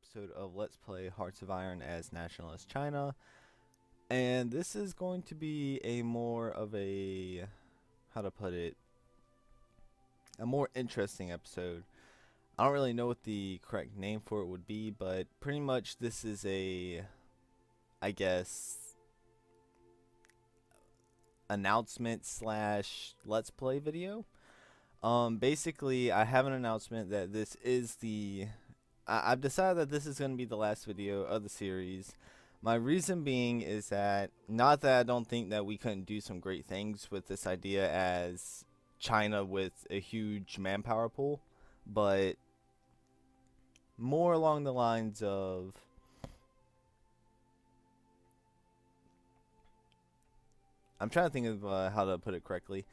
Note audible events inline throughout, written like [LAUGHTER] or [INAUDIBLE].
episode of Let's Play Hearts of Iron as Nationalist China. And this is going to be a more of a, how to put it, a more interesting episode. I don't really know what the correct name for it would be, but pretty much this is a, I guess, announcement slash Let's Play video. Um, basically, I have an announcement that this is the I I've decided that this is going to be the last video of the series. My reason being is that, not that I don't think that we couldn't do some great things with this idea as China with a huge manpower pool, but more along the lines of I'm trying to think of uh, how to put it correctly.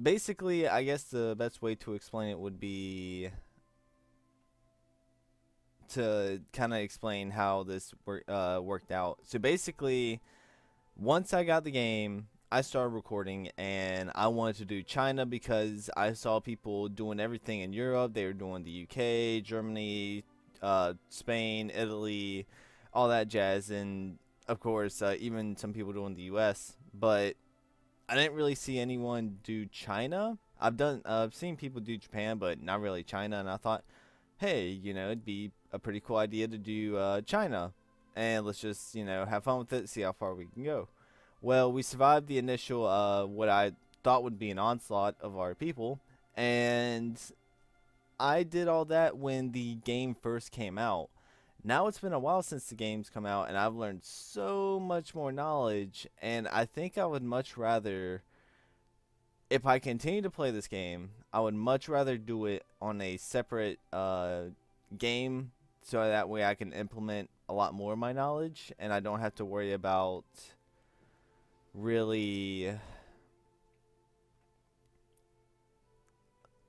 Basically, I guess the best way to explain it would be to kind of explain how this work, uh, worked out. So basically, once I got the game, I started recording and I wanted to do China because I saw people doing everything in Europe. They were doing the UK, Germany, uh, Spain, Italy, all that jazz, and of course, uh, even some people doing the US. But I didn't really see anyone do China. I've done, uh, I've seen people do Japan, but not really China. And I thought, hey, you know, it'd be a pretty cool idea to do uh, China. And let's just, you know, have fun with it, see how far we can go. Well, we survived the initial, uh, what I thought would be an onslaught of our people. And I did all that when the game first came out. Now it's been a while since the game's come out, and I've learned so much more knowledge. And I think I would much rather, if I continue to play this game, I would much rather do it on a separate uh, game so that way I can implement a lot more of my knowledge and I don't have to worry about really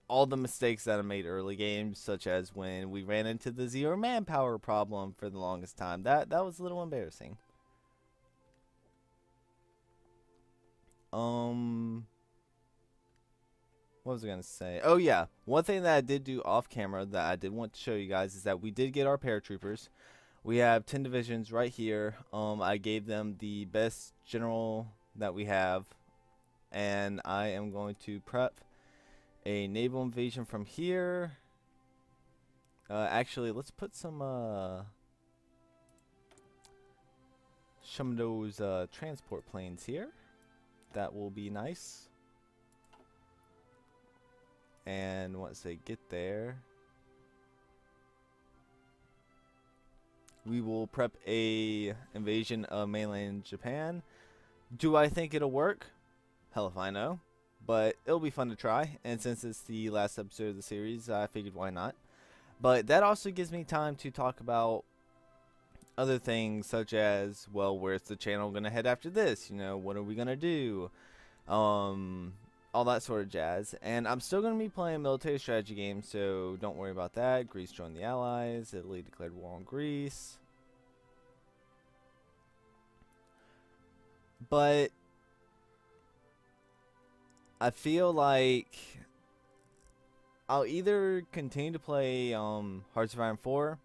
all the mistakes that I made early games, such as when we ran into the zero manpower problem for the longest time. That that was a little embarrassing. Um what was I gonna say? Oh yeah, one thing that I did do off camera that I did want to show you guys is that we did get our paratroopers. We have ten divisions right here. Um, I gave them the best general that we have, and I am going to prep a naval invasion from here. Uh, actually, let's put some uh, some of those uh, transport planes here. That will be nice and once they get there we will prep a invasion of mainland Japan. Do I think it'll work? Hell if I know. But it'll be fun to try. And since it's the last episode of the series I figured why not. But that also gives me time to talk about other things such as well where's the channel gonna head after this? You know what are we gonna do? Um all that sort of jazz. And I'm still going to be playing military strategy games, so don't worry about that. Greece joined the Allies. Italy declared war on Greece. But I feel like I'll either continue to play um, Hearts of Iron 4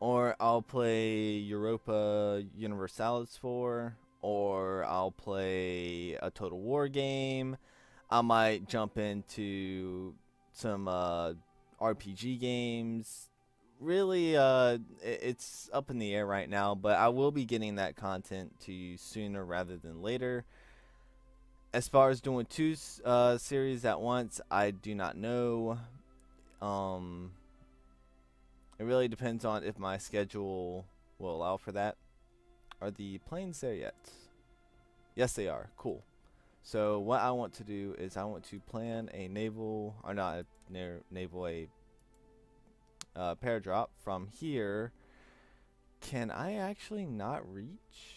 or I'll play Europa Universalis 4 or I'll play a Total War game I might jump into some uh, RPG games. Really, uh, it's up in the air right now, but I will be getting that content to you sooner rather than later. As far as doing two uh, series at once, I do not know. Um, it really depends on if my schedule will allow for that. Are the planes there yet? Yes, they are. Cool. So what I want to do is I want to plan a naval, or not a naval, a uh, paradrop from here. Can I actually not reach?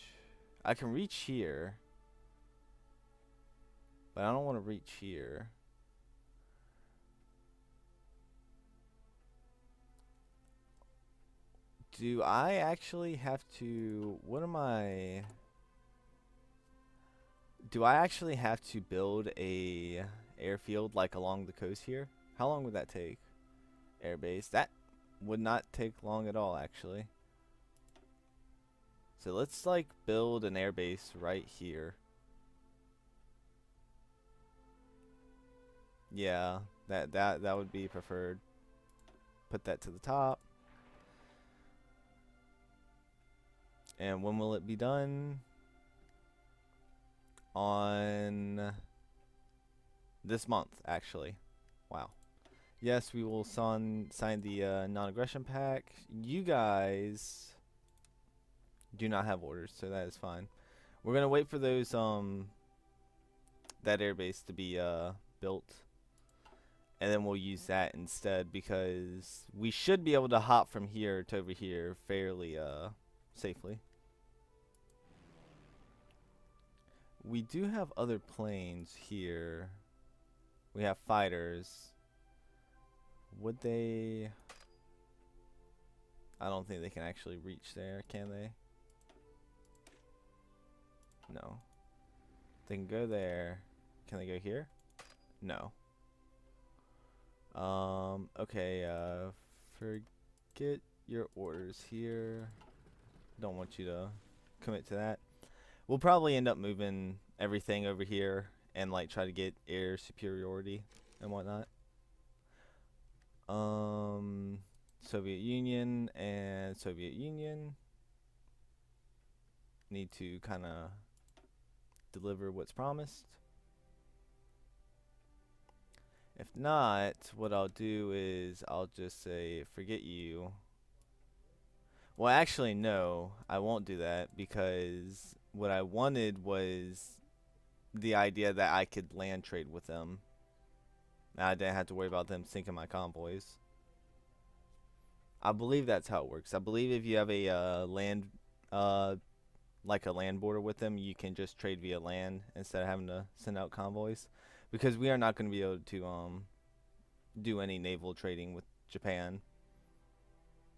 I can reach here. But I don't want to reach here. Do I actually have to... What am I do I actually have to build a airfield like along the coast here? How long would that take? Airbase. That would not take long at all, actually. So let's like build an airbase right here. Yeah, that that that would be preferred. Put that to the top. And when will it be done? On this month, actually. Wow. Yes, we will sign sign the uh, non-aggression pact. You guys do not have orders, so that is fine. We're gonna wait for those um that airbase to be uh built, and then we'll use that instead because we should be able to hop from here to over here fairly uh safely. We do have other planes here. We have fighters. Would they... I don't think they can actually reach there, can they? No. They can go there. Can they go here? No. Um, okay, uh, forget your orders here. Don't want you to commit to that. We'll probably end up moving everything over here and like try to get air superiority and whatnot. Um, Soviet Union and Soviet Union need to kind of deliver what's promised. If not, what I'll do is I'll just say forget you. Well, actually, no, I won't do that because what I wanted was the idea that I could land trade with them. I didn't have to worry about them sinking my convoys. I believe that's how it works. I believe if you have a uh, land, uh, like a land border with them, you can just trade via land instead of having to send out convoys. Because we are not going to be able to um, do any naval trading with Japan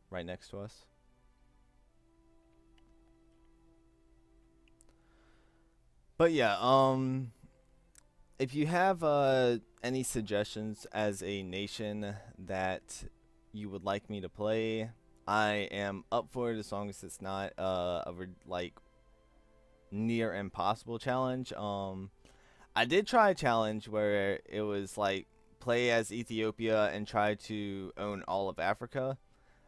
right next to us. But yeah, um, if you have uh, any suggestions as a nation that you would like me to play, I am up for it as long as it's not uh, a like near impossible challenge. Um, I did try a challenge where it was like play as Ethiopia and try to own all of Africa,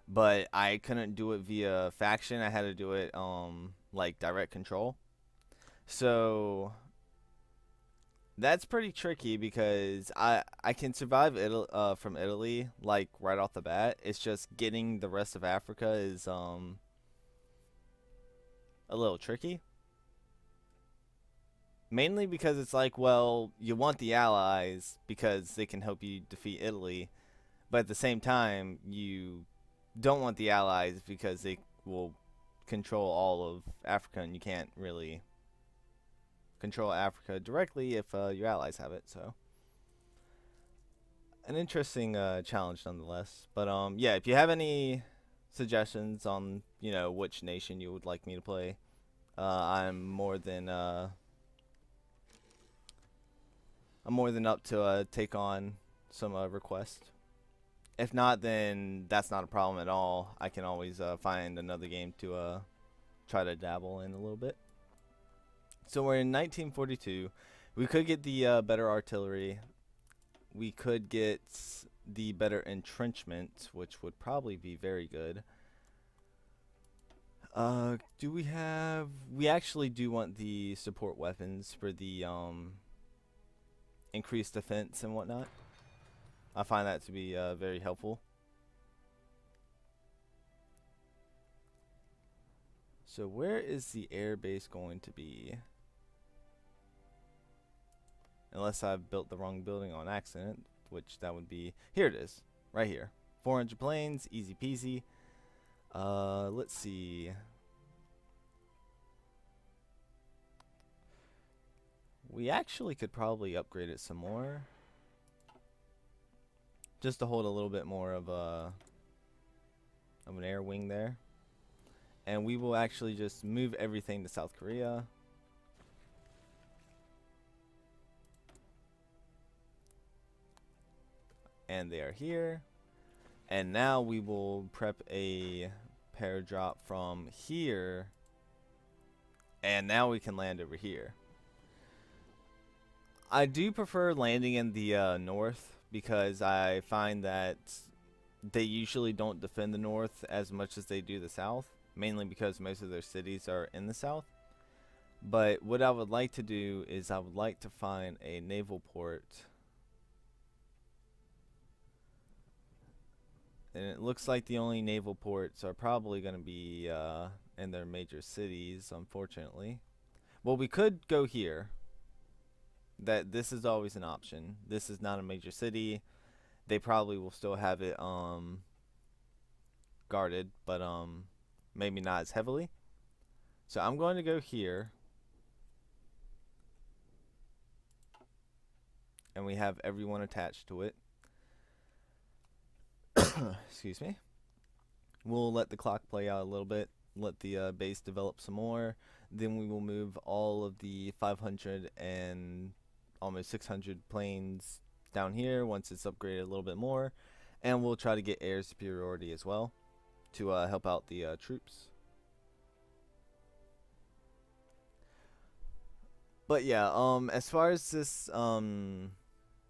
but I couldn't do it via faction. I had to do it um like direct control. So that's pretty tricky because I I can survive Italy, uh, from Italy like right off the bat. It's just getting the rest of Africa is um a little tricky. Mainly because it's like, well, you want the allies because they can help you defeat Italy, but at the same time, you don't want the allies because they will control all of Africa and you can't really control Africa directly if uh, your allies have it. So, an interesting uh, challenge nonetheless. But um, yeah, if you have any suggestions on you know which nation you would like me to play, uh, I'm more than uh, I'm more than up to uh, take on some uh, requests. If not, then that's not a problem at all. I can always find another game to uh, try to dabble in a little bit. So we're in 1942. We could get the uh, better artillery. We could get the better entrenchment, which would probably be very good. Uh, do we have... We actually do want the support weapons for the um, increased defense and whatnot. I find that to be uh, very helpful. So where is the air base going to be? Unless I've built the wrong building on accident, which that would be, here it is, right here. 400 planes, easy peasy. Uh, let's see. We actually could probably upgrade it some more. Just to hold a little bit more of a of an air wing there. And we will actually just move everything to South Korea. And they are here. And now we will prep a paradrop from here. And now we can land over here. I do prefer landing in the uh, north because I find that they usually don't defend the north as much as they do the south, mainly because most of their cities are in the south. But what I would like to do is I would like to find a naval port. And it looks like the only naval ports are probably going to be uh, in their major cities, unfortunately. Well, we could go here that this is always an option. This is not a major city. They probably will still have it um guarded, but um maybe not as heavily. So I'm going to go here. And we have everyone attached to it. [COUGHS] Excuse me. We'll let the clock play out a little bit, let the uh, base develop some more. Then we will move all of the 500 and almost 600 planes down here once it's upgraded a little bit more. And we'll try to get air superiority as well to uh, help out the uh, troops. But yeah, um, as far as this um,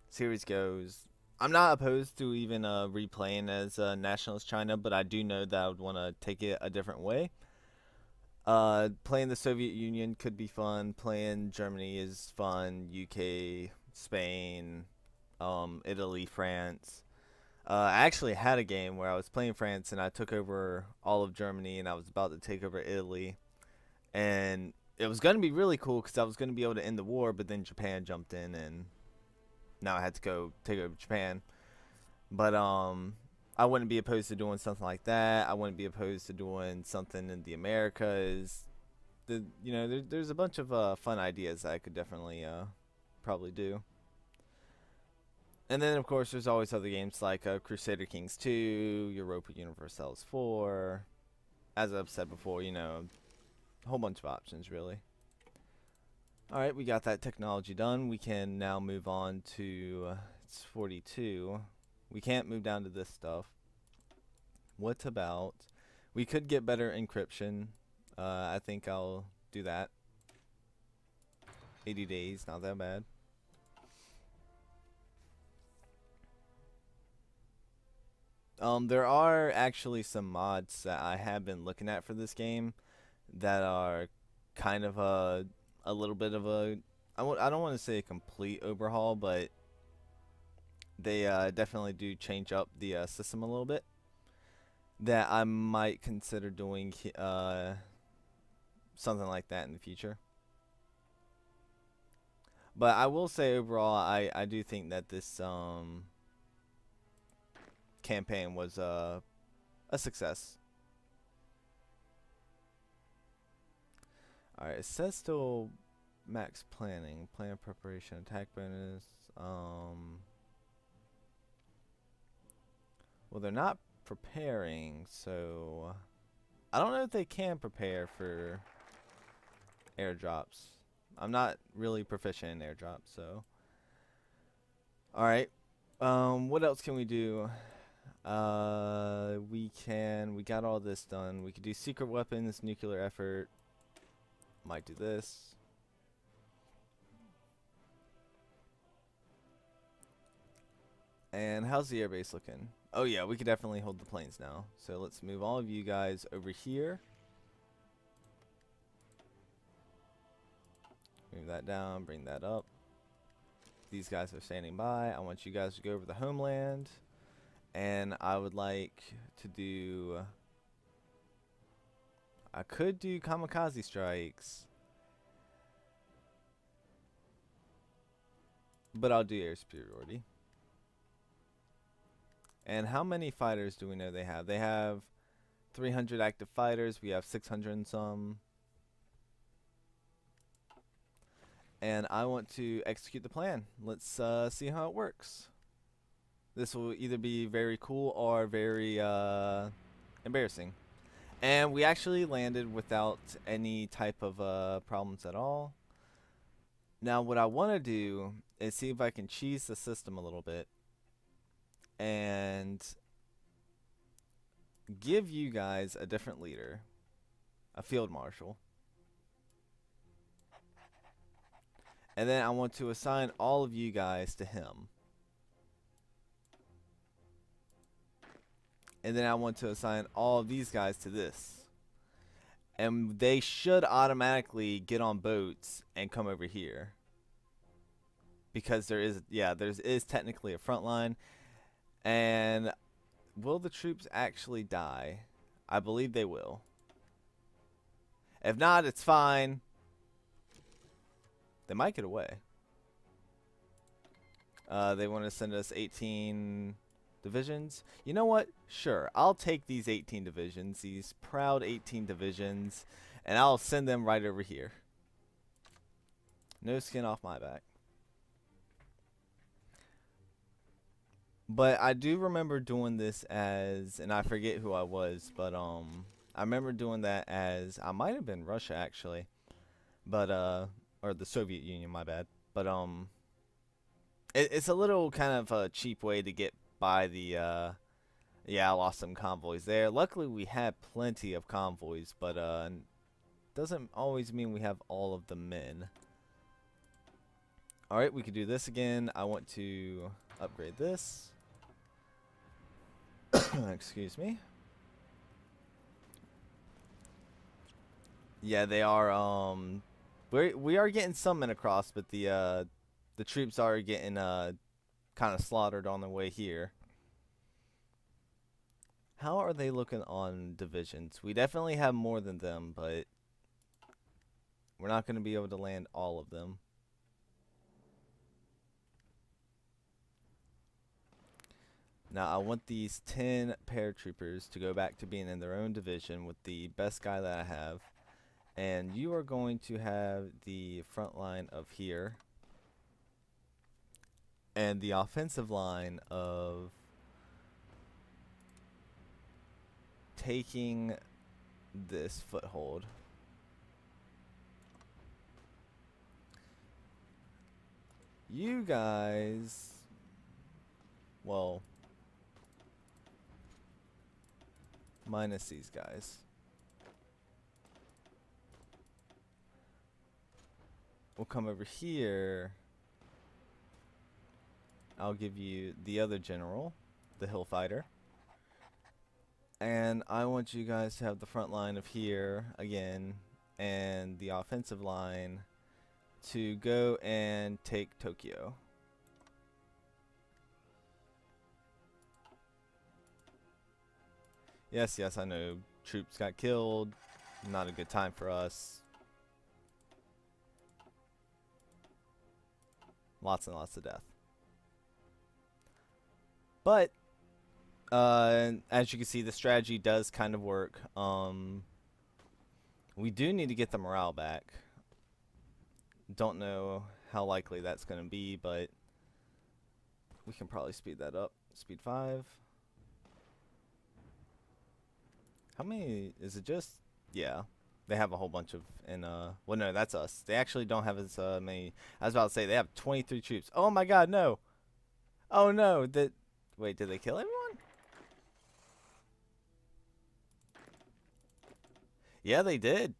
series goes, I'm not opposed to even uh, replaying as uh, Nationalist China, but I do know that I would want to take it a different way. Uh, playing the Soviet Union could be fun. Playing Germany is fun. UK, Spain, um, Italy, France. Uh, I actually had a game where I was playing France and I took over all of Germany and I was about to take over Italy. And it was going to be really cool because I was going to be able to end the war, but then Japan jumped in and now I had to go take over Japan. But um, I wouldn't be opposed to doing something like that. I wouldn't be opposed to doing something in the Americas. The you know there, there's a bunch of uh, fun ideas I could definitely uh, probably do. And then of course there's always other games like uh, Crusader Kings 2, Europa Universalis 4. As I've said before, you know, a whole bunch of options really. Alright, we got that technology done. We can now move on to, uh, it's 42. We can't move down to this stuff. What about, we could get better encryption. Uh, I think I'll do that. 80 days, not that bad. Um, there are actually some mods that I have been looking at for this game that are kind of a a little bit of a I w I don't want to say a complete overhaul, but they uh, definitely do change up the uh, system a little bit. That I might consider doing uh, something like that in the future. But I will say overall, I, I do think that this um, campaign was uh, a success. Alright, it says still max planning, plan preparation, attack bonus, um, well, they're not preparing, so I don't know if they can prepare for airdrops. I'm not really proficient in airdrops, so. Alright. Um, what else can we do? Uh, we can, we got all this done. We could do secret weapons, nuclear effort. Might do this. And how's the airbase looking? Oh yeah, we could definitely hold the planes now. So let's move all of you guys over here. Move that down, bring that up. These guys are standing by. I want you guys to go over the homeland. And I would like to do... I could do kamikaze strikes. But I'll do air superiority. And how many fighters do we know they have? They have 300 active fighters. We have 600 and some. And I want to execute the plan. Let's uh, see how it works. This will either be very cool or very uh, embarrassing. And we actually landed without any type of uh, problems at all. Now what I want to do is see if I can cheese the system a little bit and give you guys a different leader, a field marshal. And then I want to assign all of you guys to him. And then I want to assign all of these guys to this. And they should automatically get on boats and come over here. Because there is, yeah, there is technically a front line. And will the troops actually die? I believe they will. If not, it's fine. They might get away. Uh, they want to send us 18 divisions. You know what? Sure, I'll take these 18 divisions, these proud 18 divisions, and I'll send them right over here. No skin off my back. But I do remember doing this as, and I forget who I was, but um, I remember doing that as, I might have been Russia actually, but uh, or the Soviet Union, my bad. But um, it, it's a little kind of a cheap way to get by the. Uh, yeah, I lost some convoys there. Luckily, we had plenty of convoys, but uh, doesn't always mean we have all of the men. All right, we can do this again. I want to upgrade this. [COUGHS] Excuse me. Yeah, they are um we we are getting some men across, but the uh, the troops are getting uh, kind of slaughtered on the way here. How are they looking on divisions? We definitely have more than them, but we're not going to be able to land all of them. Now, I want these 10 paratroopers to go back to being in their own division with the best guy that I have and you are going to have the front line of here and the offensive line of taking this foothold. You guys, well, minus these guys. we'll come over here. I'll give you the other general, the hill fighter. And I want you guys to have the front line of here again and the offensive line to go and take Tokyo. Yes, yes, I know. Troops got killed. Not a good time for us. Lots and lots of death. But uh, as you can see, the strategy does kind of work. Um, we do need to get the morale back. Don't know how likely that's going to be, but we can probably speed that up. Speed 5. How many? Is it just? Yeah. They have a whole bunch of, and uh, well, no, that's us. They actually don't have as uh, many. I was about to say they have 23 troops. Oh my God, no! Oh no! That wait, did they kill everyone? Yeah, they did.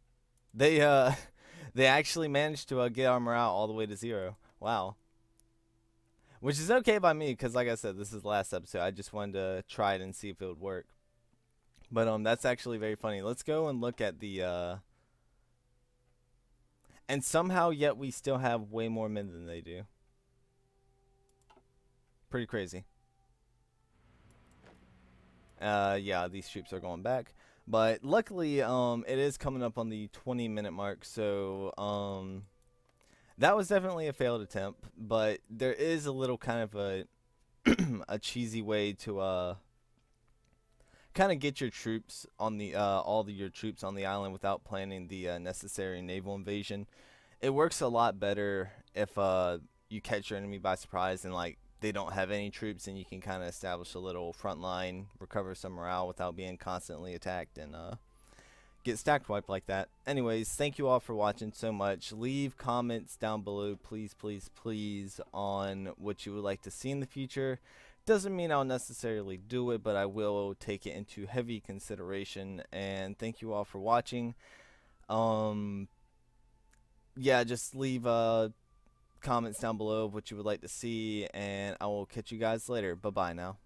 They uh, [LAUGHS] they actually managed to uh, get our morale all the way to zero. Wow. Which is okay by me, because like I said, this is the last episode. I just wanted to try it and see if it would work. But um, that's actually very funny. Let's go and look at the uh, and somehow yet we still have way more men than they do. Pretty crazy. Uh, yeah, these troops are going back. But luckily, um, it is coming up on the 20 minute mark, so um, that was definitely a failed attempt. But there is a little kind of a [CLEARS THROAT] a cheesy way to uh kind of get your troops on the uh, all the, your troops on the island without planning the uh, necessary naval invasion. It works a lot better if uh, you catch your enemy by surprise and like they don't have any troops and you can kind of establish a little front line, recover some morale without being constantly attacked and uh, get stacked wiped like that. Anyways, thank you all for watching so much. Leave comments down below, please, please, please, on what you would like to see in the future doesn't mean I'll necessarily do it, but I will take it into heavy consideration. And thank you all for watching. Um, yeah, just leave uh, comments down below of what you would like to see, and I will catch you guys later. Bye bye now.